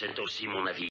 C'est aussi mon avis.